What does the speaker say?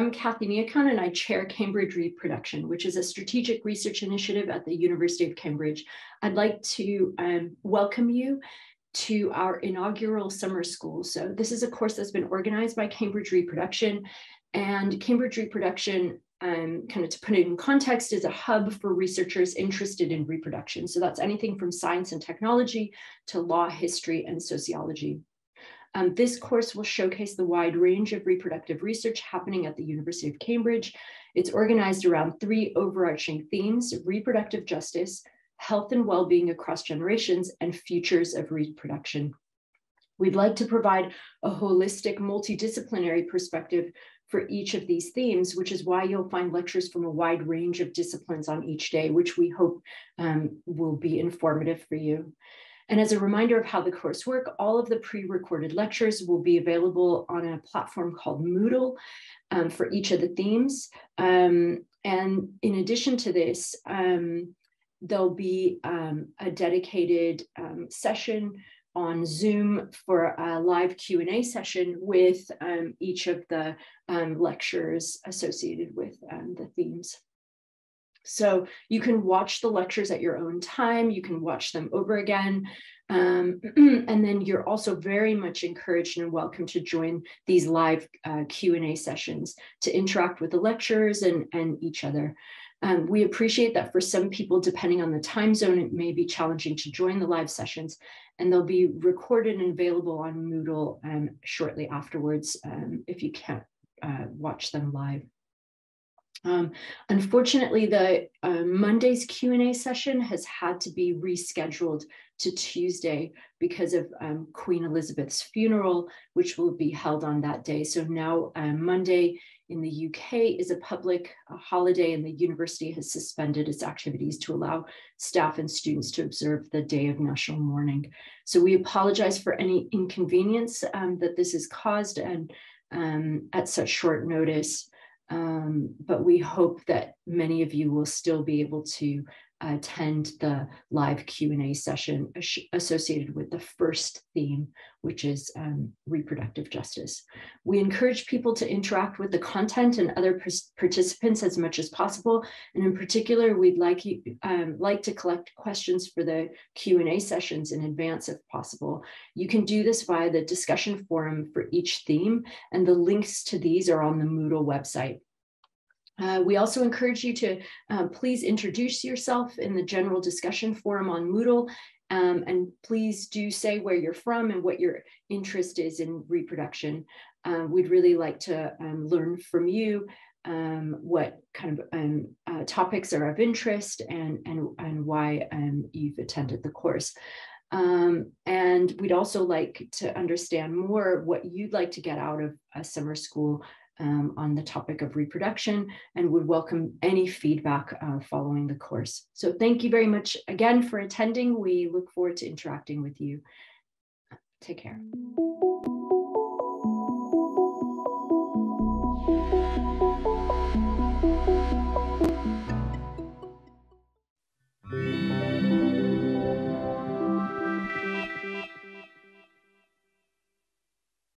I'm Kathy Niakan and I chair Cambridge Reproduction, which is a strategic research initiative at the University of Cambridge. I'd like to um, welcome you to our inaugural summer school. So this is a course that's been organized by Cambridge Reproduction and Cambridge Reproduction um, kind of to put it in context, is a hub for researchers interested in reproduction. So that's anything from science and technology to law, history, and sociology. Um, this course will showcase the wide range of reproductive research happening at the University of Cambridge. It's organized around three overarching themes, reproductive justice, health and well-being across generations, and futures of reproduction. We'd like to provide a holistic, multidisciplinary perspective for each of these themes, which is why you'll find lectures from a wide range of disciplines on each day, which we hope um, will be informative for you. And as a reminder of how the course work, all of the pre-recorded lectures will be available on a platform called Moodle um, for each of the themes. Um, and in addition to this, um, there'll be um, a dedicated um, session on Zoom for a live Q&A session with um, each of the lectures associated with the themes. So you can watch the lectures at your own time. You can watch them over again. Um, and then you're also very much encouraged and welcome to join these live uh, Q&A sessions to interact with the lecturers and, and each other. Um, we appreciate that for some people, depending on the time zone, it may be challenging to join the live sessions and they'll be recorded and available on Moodle um, shortly afterwards um, if you can't uh, watch them live. Um, unfortunately, the uh, Monday's Q&A session has had to be rescheduled to Tuesday because of um, Queen Elizabeth's funeral, which will be held on that day. So now um, Monday in the UK is a public uh, holiday and the university has suspended its activities to allow staff and students to observe the day of national mourning. So we apologize for any inconvenience um, that this has caused and um, at such short notice. Um, but we hope that many of you will still be able to attend the live Q&A session associated with the first theme, which is um, reproductive justice. We encourage people to interact with the content and other participants as much as possible. And in particular, we'd like, you, um, like to collect questions for the Q&A sessions in advance if possible. You can do this via the discussion forum for each theme, and the links to these are on the Moodle website. Uh, we also encourage you to uh, please introduce yourself in the general discussion forum on Moodle um, and please do say where you're from and what your interest is in reproduction. Uh, we'd really like to um, learn from you um, what kind of um, uh, topics are of interest and, and, and why um, you've attended the course. Um, and we'd also like to understand more what you'd like to get out of a summer school um, on the topic of reproduction and would welcome any feedback uh, following the course. So thank you very much again for attending. We look forward to interacting with you. Take care.